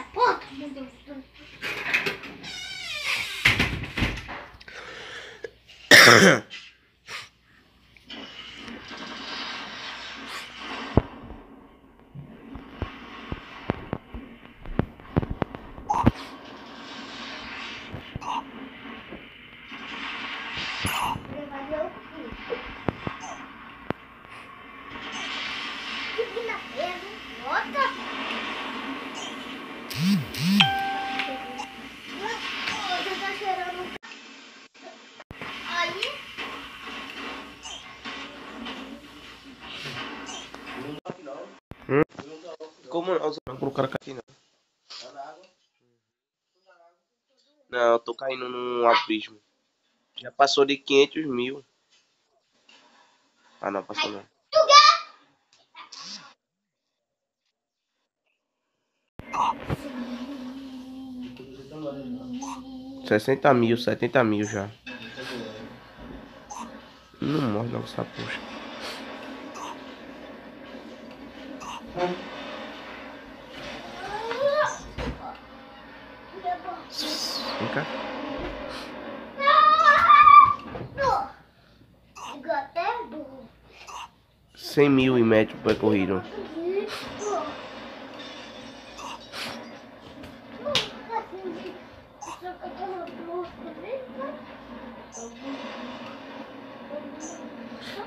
Fecha a Como não? Não colocar aqui não. Não, eu tô caindo num abismo. Já passou de 500 mil. Ah não, passou não. Sessenta mil, setenta mil já. Não morre não essa puxa. Vem cá. 100 mil em metro percorrido.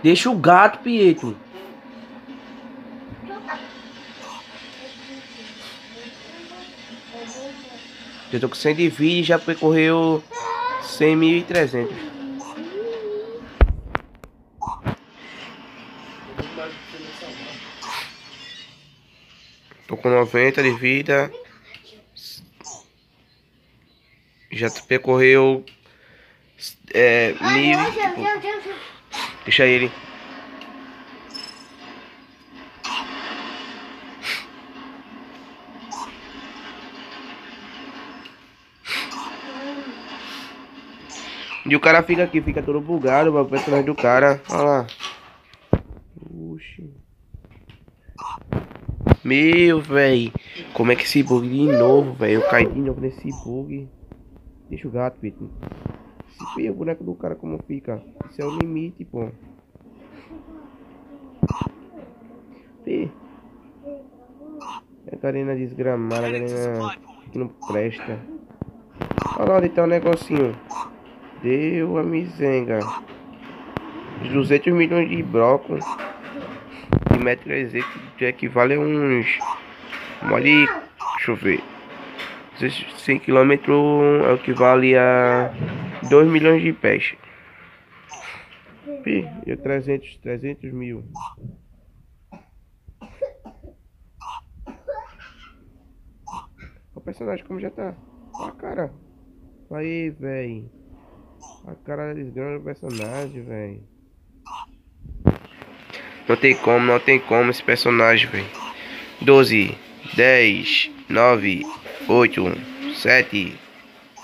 Deixa o gato, Pietro. Eu tô com 100 de vida e já percorreu 100.300. Tô com 90 de vida. Já percorreu é, mil. tipo, deixa ele. E o cara fica aqui, fica todo bugado, o personagem do cara. Olha lá. Oxi. Meu, véi. Como é que esse bug de novo, velho? Eu caí de novo nesse bug. Deixa o gato, Vitor. Se vê o boneco do cara como fica. Isso é o limite, pô. Vê. É a Karina desgramada, Karina que não presta. Olha lá onde tá o negocinho. Deu a misenga. Os 200 milhões de brócolis. De metro que equivale a uns. De. Deixa eu ver. 100 km é vale a 2 milhões de. Pi, e 300, 300 mil. O personagem como já tá. Olha a cara. Aí, véi. A cara desgrama do personagem, véi. Não tem como, não tem como esse personagem, véi. 12, 10, 9, 8, 7,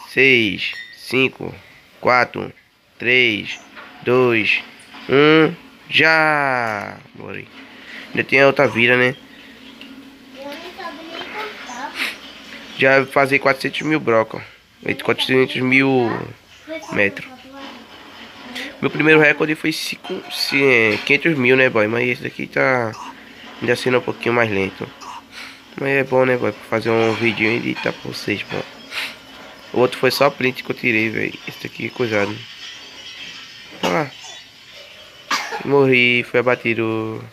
6, 5, 4, 3, 2, 1. Já! Morri. Ainda tem outra vida, né? Já fazer 400 mil broca. 400 mil metros. Meu primeiro recorde foi 5, 500 mil, né, boy? Mas esse daqui tá ainda sendo um pouquinho mais lento. Mas é bom, né, boy? Pra fazer um vídeo e editar pra vocês, pô. O outro foi só print que eu tirei, velho. Esse daqui é coisado. Olha lá. Morri, foi abatido.